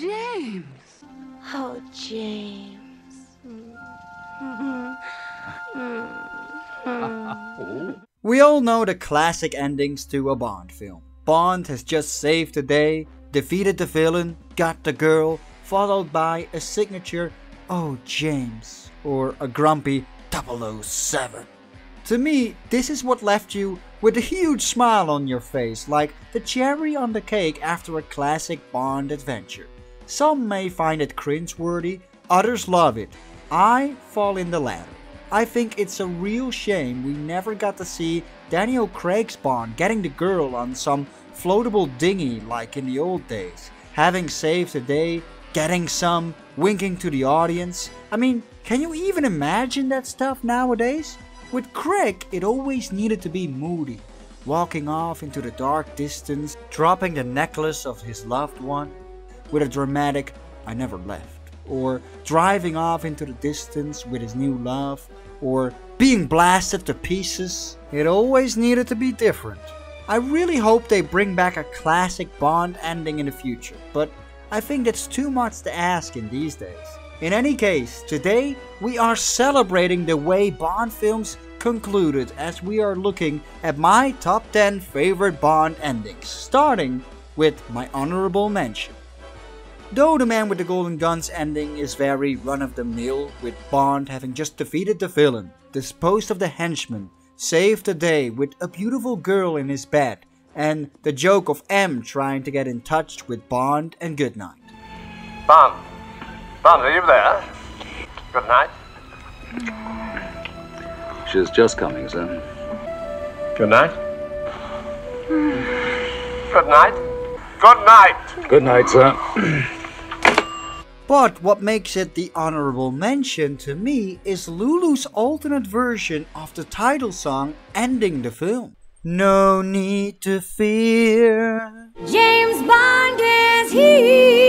James. Oh, James. We all know the classic endings to a Bond film. Bond has just saved the day, defeated the villain, got the girl, followed by a signature, oh James, or a grumpy 007. To me, this is what left you with a huge smile on your face, like the cherry on the cake after a classic Bond adventure. Some may find it cringeworthy, others love it. I fall in the latter. I think it's a real shame we never got to see Daniel Craig's Bond getting the girl on some floatable dinghy like in the old days, having saved the day, getting some, winking to the audience. I mean, can you even imagine that stuff nowadays? With Craig, it always needed to be moody, walking off into the dark distance, dropping the necklace of his loved one, with a dramatic, I never left or driving off into the distance with his new love, or being blasted to pieces. It always needed to be different. I really hope they bring back a classic Bond ending in the future, but I think that's too much to ask in these days. In any case, today we are celebrating the way Bond films concluded as we are looking at my top 10 favorite Bond endings, starting with my honorable mention. Though The Man with the Golden Guns ending is very run of the mill, with Bond having just defeated the villain, disposed of the henchman, saved the day with a beautiful girl in his bed, and the joke of M trying to get in touch with Bond and Goodnight. Bond. Bond, are you there? Good night. She's just coming, sir. Good night. Good night. Good night. Good night, sir. But what makes it the honorable mention to me is Lulu's alternate version of the title song ending the film. No need to fear. James Bond is here.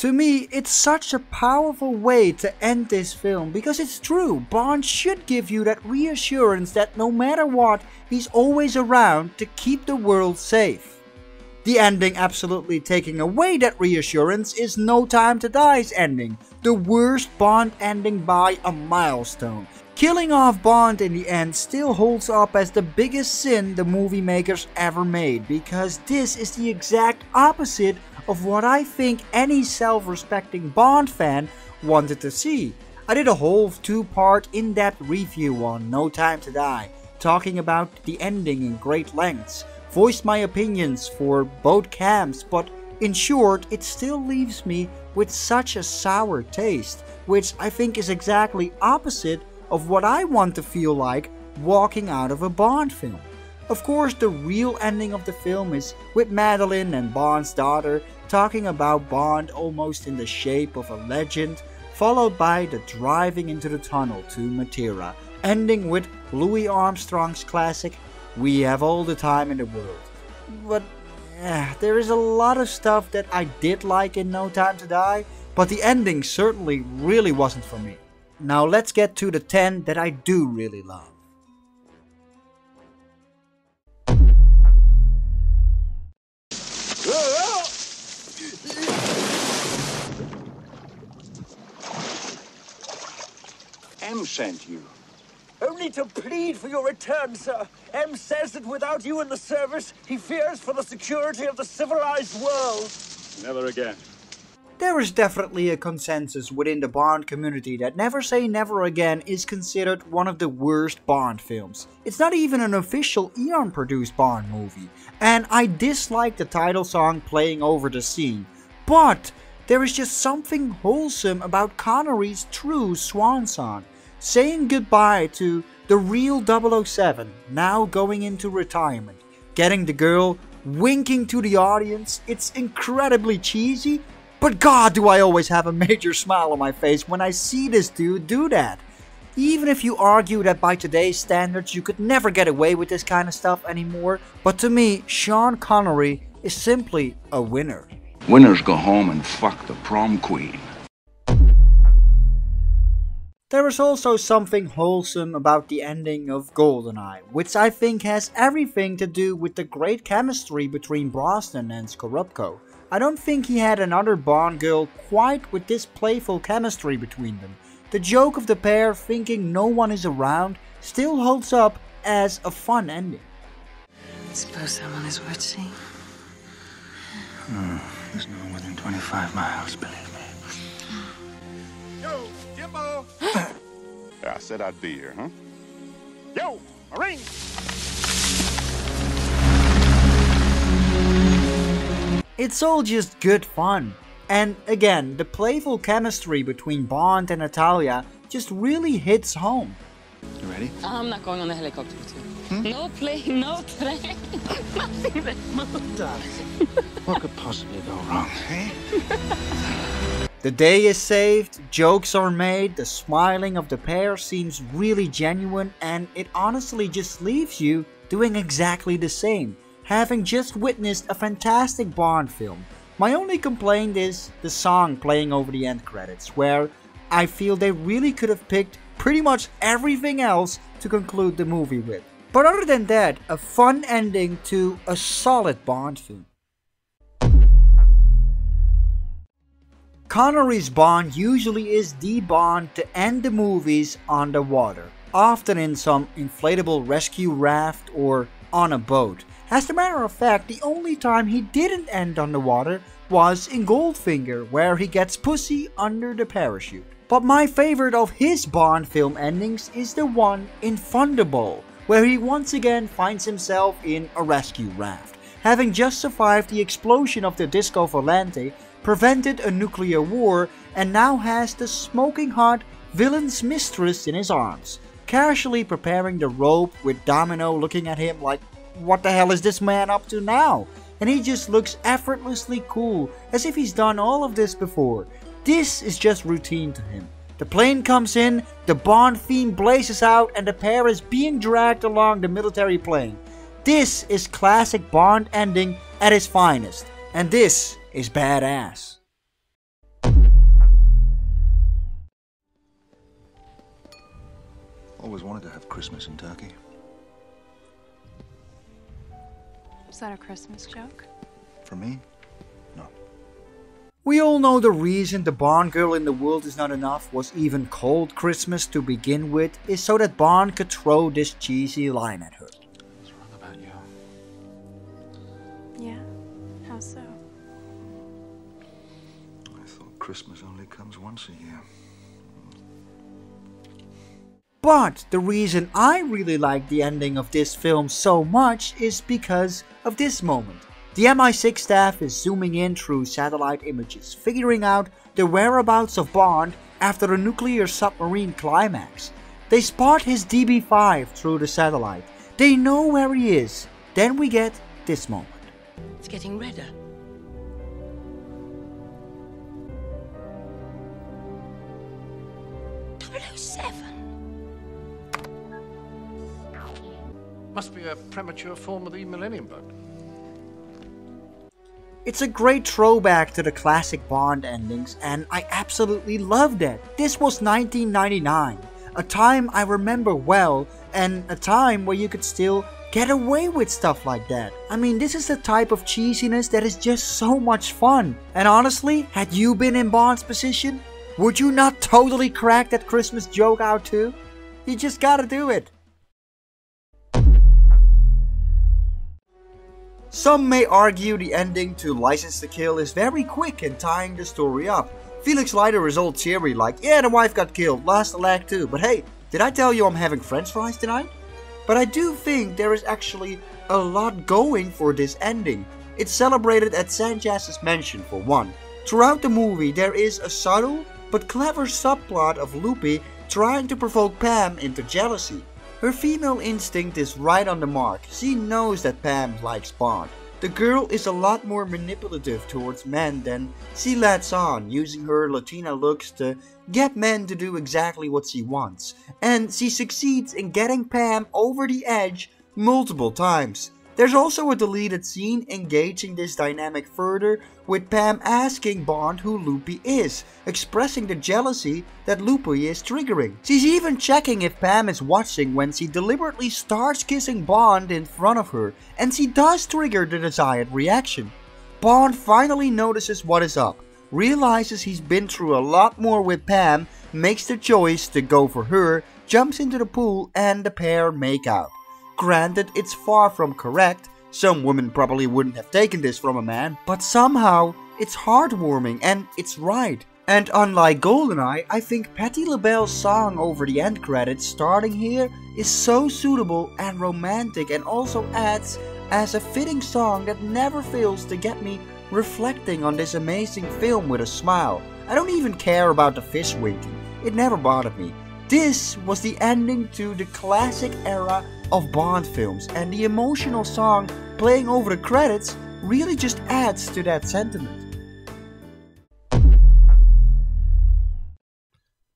To me, it's such a powerful way to end this film because it's true. Bond should give you that reassurance that no matter what, he's always around to keep the world safe. The ending absolutely taking away that reassurance is No Time to Die's ending, the worst Bond ending by a milestone. Killing off Bond in the end still holds up as the biggest sin the movie makers ever made because this is the exact opposite of what I think any self-respecting Bond fan wanted to see. I did a whole two-part in-depth review on No Time to Die, talking about the ending in great lengths, voiced my opinions for both camps, but in short, it still leaves me with such a sour taste, which I think is exactly opposite of what I want to feel like walking out of a Bond film. Of course, the real ending of the film is with Madeleine and Bond's daughter talking about Bond almost in the shape of a legend, followed by the driving into the tunnel to Matera, ending with Louis Armstrong's classic We Have All the Time in the World. But eh, there is a lot of stuff that I did like in No Time to Die, but the ending certainly really wasn't for me. Now let's get to the 10 that I do really love. M sent you. Only to plead for your return, sir. M says that without you in the service, he fears for the security of the civilized world. Never again. There is definitely a consensus within the Bond community that Never Say Never Again is considered one of the worst Bond films. It's not even an official Eon produced Bond movie, and I dislike the title song playing over the scene. But there is just something wholesome about Connery's true swan song, saying goodbye to the real 007, now going into retirement, getting the girl, winking to the audience. It's incredibly cheesy, but god do I always have a major smile on my face when I see this dude do that. Even if you argue that by today's standards you could never get away with this kind of stuff anymore, but to me, Sean Connery is simply a winner. Winners go home and fuck the prom queen. There is also something wholesome about the ending of GoldenEye, which I think has everything to do with the great chemistry between Brosnan and Scorupco. I don't think he had another Bond girl quite with this playful chemistry between them. The joke of the pair thinking no one is around still holds up as a fun ending. I suppose someone is worth seeing. Hmm, there's no one within 25 miles, believe me. Yo, Jimbo! I said I'd be here, huh? Yo, Marine! It's all just good fun. And again, the playful chemistry between Bond and Natalia just really hits home. You ready? I'm not going on the helicopter with you. No plane, no train, nothing that moves. What could possibly go wrong, eh? The day is saved, jokes are made, the smiling of the pair seems really genuine, and it honestly just leaves you doing exactly the same, having just witnessed a fantastic Bond film. My only complaint is the song playing over the end credits, where I feel they really could have picked pretty much everything else to conclude the movie with. But other than that, a fun ending to a solid Bond film. Connery's Bond usually is the Bond to end the movies on the water, often in some inflatable rescue raft or on a boat. As a matter of fact, the only time he didn't end on the water was in Goldfinger, where he gets pussy under the parachute. But my favorite of his Bond film endings is the one in Thunderball, where he once again finds himself in a rescue raft, having just survived the explosion of the Disco Volante, prevented a nuclear war, and now has the smoking hot villain's mistress in his arms, casually preparing the rope with Domino looking at him like, what the hell is this man up to now? And he just looks effortlessly cool, as if he's done all of this before. This is just routine to him. The plane comes in, the Bond theme blazes out, and the pair is being dragged along the military plane. This is classic Bond ending at its finest, and this is badass. Always wanted to have Christmas in Turkey. Is that a Christmas joke? For me? No. We all know the reason the Bond girl in the world is not enough was even cold Christmas to begin with is so that Bond could throw this cheesy line at her. Christmas only comes once a year. But the reason I really like the ending of this film so much is because of this moment. The MI6 staff is zooming in through satellite images, figuring out the whereabouts of Bond after a nuclear submarine climax. They spot his DB5 through the satellite. They know where he is. Then we get this moment. It's getting redder. Must be a premature form of the Millennium Bug. It's a great throwback to the classic Bond endings, and I absolutely loved it. This was 1999, a time I remember well, and a time where you could still get away with stuff like that. I mean, this is the type of cheesiness that is just so much fun. And honestly, had you been in Bond's position, would you not totally crack that Christmas joke out too? You just gotta do it. Some may argue the ending to License to Kill is very quick in tying the story up. Felix Leiter is all cheery like, yeah the wife got killed, last lag too, but hey, did I tell you I'm having french fries tonight? But I do think there is actually a lot going for this ending. It's celebrated at Sanchez's mansion for one. Throughout the movie there is a subtle but clever subplot of Lupe trying to provoke Pam into jealousy. Her female instinct is right on the mark. She knows that Pam likes Bond. The girl is a lot more manipulative towards men than she lets on, using her Latina looks to get men to do exactly what she wants. And she succeeds in getting Pam over the edge multiple times. There's also a deleted scene engaging this dynamic further, with Pam asking Bond who Lupe is, expressing the jealousy that Lupe is triggering. She's even checking if Pam is watching when she deliberately starts kissing Bond in front of her, and she does trigger the desired reaction. Bond finally notices what is up, realizes he's been through a lot more with Pam, makes the choice to go for her, jumps into the pool, and the pair make out. Granted, it's far from correct, some women probably wouldn't have taken this from a man, but somehow it's heartwarming and it's right. And unlike GoldenEye, I think Patti LaBelle's song over the end credits starting here is so suitable and romantic and also adds as a fitting song that never fails to get me reflecting on this amazing film with a smile. I don't even care about the fish winking, it never bothered me. This was the ending to the classic era of Bond films, and the emotional song playing over the credits really just adds to that sentiment.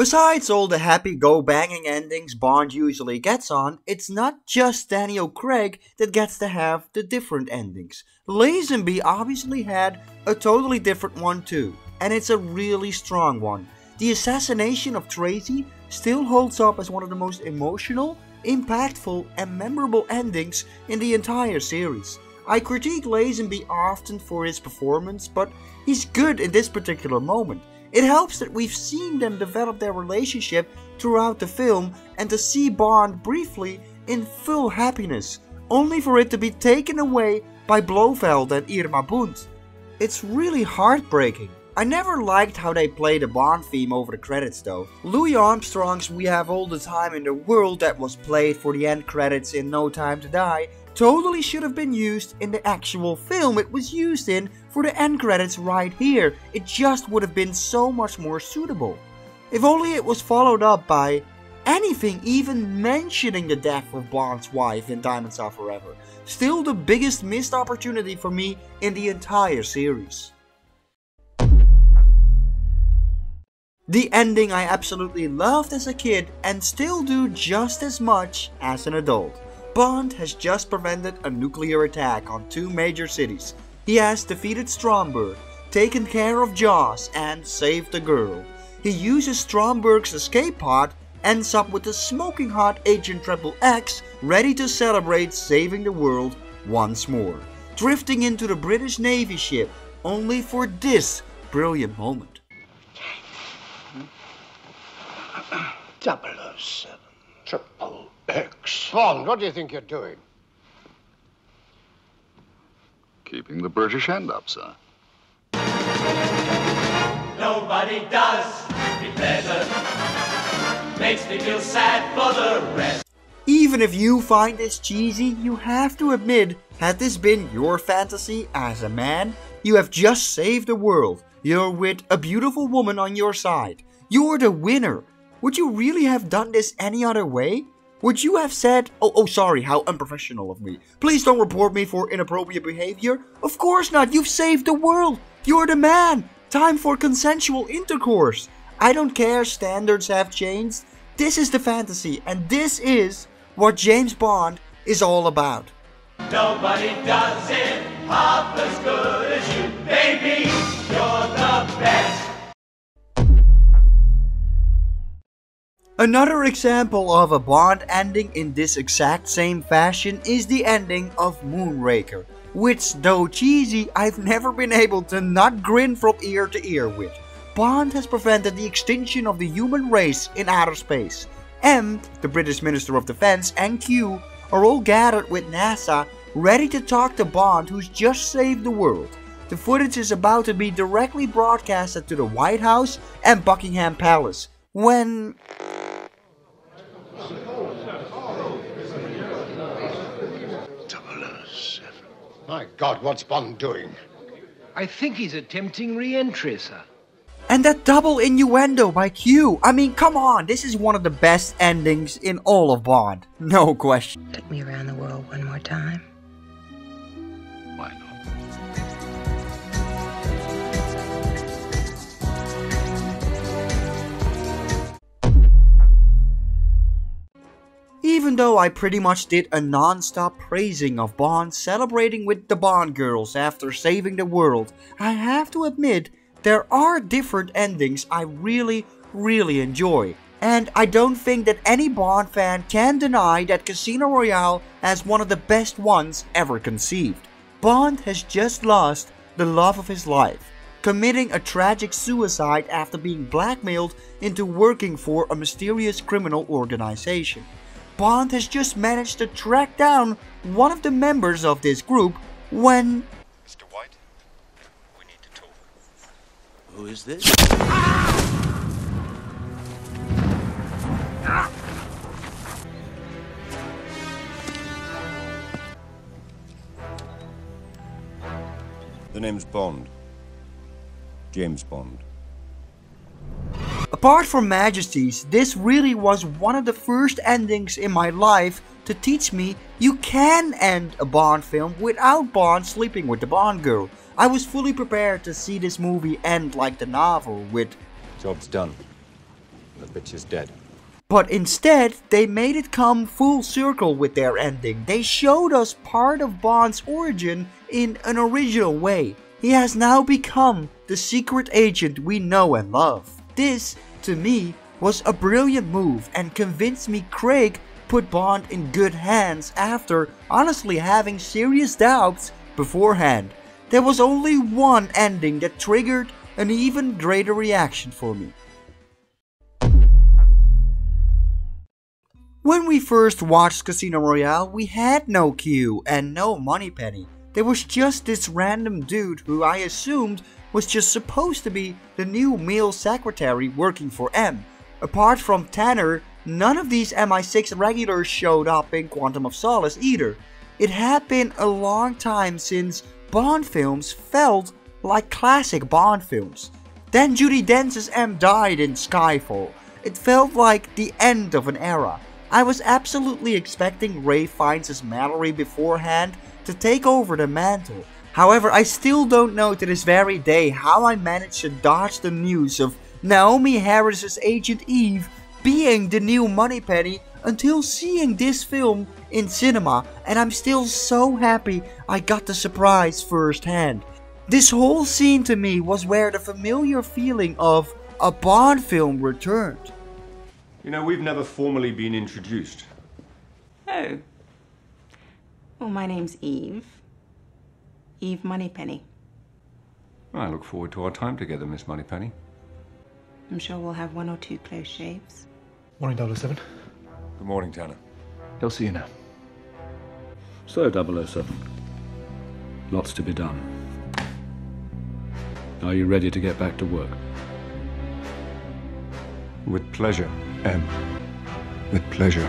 Besides all the happy go banging endings Bond usually gets on, it's not just Daniel Craig that gets to have the different endings. Lazenby obviously had a totally different one too, and it's a really strong one. The assassination of Tracy still holds up as one of the most emotional, impactful, and memorable endings in the entire series. I critique Lazenby often for his performance, but he's good in this particular moment. It helps that we've seen them develop their relationship throughout the film and to see Bond briefly in full happiness, only for it to be taken away by Blofeld and Irma Bunt. It's really heartbreaking. I never liked how they played the Bond theme over the credits though. Louis Armstrong's We Have All the Time in the World that was played for the end credits in No Time to Die totally should have been used in the actual film it was used in for the end credits right here. It just would have been so much more suitable. If only it was followed up by anything even mentioning the death of Bond's wife in Diamonds Are Forever. Still the biggest missed opportunity for me in the entire series. The ending I absolutely loved as a kid and still do just as much as an adult. Bond has just prevented a nuclear attack on two major cities. He has defeated Stromberg, taken care of Jaws, and saved the girl. He uses Stromberg's escape pod, ends up with the smoking hot Agent Triple X, ready to celebrate saving the world once more. Drifting into the British Navy ship, only for this brilliant moment. 007. Triple X. Bond, what do you think you're doing? Keeping the British end up, sir. Nobody does me better. Makes me feel sad for the rest. Even if you find this cheesy, you have to admit, had this been your fantasy as a man, you have just saved the world. You're with a beautiful woman on your side. You're the winner. Would you really have done this any other way? Would you have said, oh, oh, sorry, how unprofessional of me. Please don't report me for inappropriate behavior? Of course not, you've saved the world. You're the man. Time for consensual intercourse. I don't care, standards have changed. This is the fantasy, and this is what James Bond is all about. Nobody does it half as good as you. Baby, you're the best. Another example of a Bond ending in this exact same fashion is the ending of Moonraker, which though cheesy, I've never been able to not grin from ear to ear with. Bond has prevented the extinction of the human race in outer space. M, the British Minister of Defense, and Q are all gathered with NASA ready to talk to Bond who's just saved the world. The footage is about to be directly broadcasted to the White House and Buckingham Palace. When My God, what's Bond doing? I think he's attempting re-entry, sir. And that double innuendo by Q. I mean, come on, this is one of the best endings in all of Bond. No question. Took me around the world one more time. Why not? Even though I pretty much did a non-stop praising of Bond celebrating with the Bond girls after saving the world, I have to admit there are different endings I really, really enjoy. And I don't think that any Bond fan can deny that Casino Royale has one of the best ones ever conceived. Bond has just lost the love of his life, committing a tragic suicide after being blackmailed into working for a mysterious criminal organization. Bond has just managed to track down one of the members of this group when... Mr. White, we need to talk. Who is this? The name's Bond. James Bond. Apart from Majesties, this really was one of the first endings in my life to teach me you can end a Bond film without Bond sleeping with the Bond girl. I was fully prepared to see this movie end like the novel with Job's done. The bitch is dead. But instead, they made it come full circle with their ending. They showed us part of Bond's origin in an original way. He has now become the secret agent we know and love. This, to me, was a brilliant move and convinced me Craig put Bond in good hands after honestly having serious doubts beforehand. There was only one ending that triggered an even greater reaction for me. When we first watched Casino Royale, we had no Q and no Moneypenny. There was just this random dude who I assumed was just supposed to be the new male secretary working for M. Apart from Tanner, none of these MI6 regulars showed up in Quantum of Solace either. It had been a long time since Bond films felt like classic Bond films. Then Judi Dench's M died in Skyfall. It felt like the end of an era. I was absolutely expecting Ralph Fiennes' Mallory beforehand to take over the mantle. However, I still don't know to this very day how I managed to dodge the news of Naomie Harris's Agent Eve being the new Moneypenny until seeing this film in cinema and I'm still so happy I got the surprise firsthand. This whole scene to me was where the familiar feeling of a Bond film returned. You know, we've never formally been introduced. Oh. Well, my name's Eve. Eve Moneypenny. I look forward to our time together, Miss Moneypenny. I'm sure we'll have one or two close shaves. Morning, 007. Good morning, Tanner. He'll see you now. So, 007. Lots to be done. Are you ready to get back to work? With pleasure, M. With pleasure.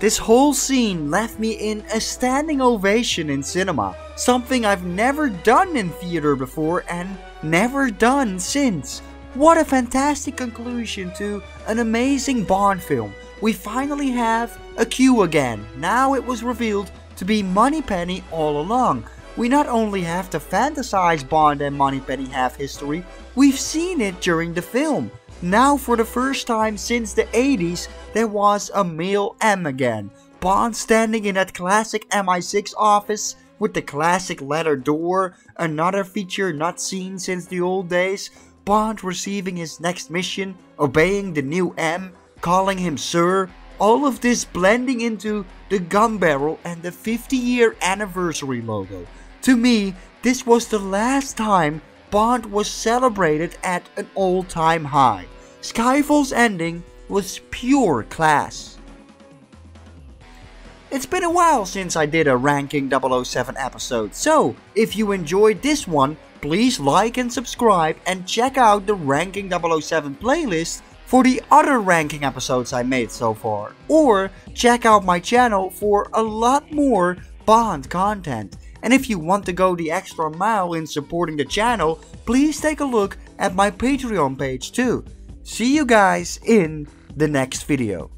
This whole scene left me in a standing ovation in cinema, something I've never done in theater before and never done since. What a fantastic conclusion to an amazing Bond film. We finally have a Q again. Now it was revealed to be Moneypenny all along. We not only have to fantasize Bond and Moneypenny have history, we've seen it during the film. Now for the first time since the 80s, there was a male M again. Bond standing in that classic MI6 office with the classic leather door, another feature not seen since the old days. Bond receiving his next mission, obeying the new M, calling him Sir. All of this blending into the gun barrel and the 50 year anniversary logo. To me, this was the last time Bond was celebrated at an all-time high. Skyfall's ending was pure class. It's been a while since I did a Ranking 007 episode, so if you enjoyed this one, please like and subscribe and check out the Ranking 007 playlist for the other ranking episodes I made so far. Or check out my channel for a lot more Bond content. And if you want to go the extra mile in supporting the channel, please take a look at my Patreon page too. See you guys in the next video.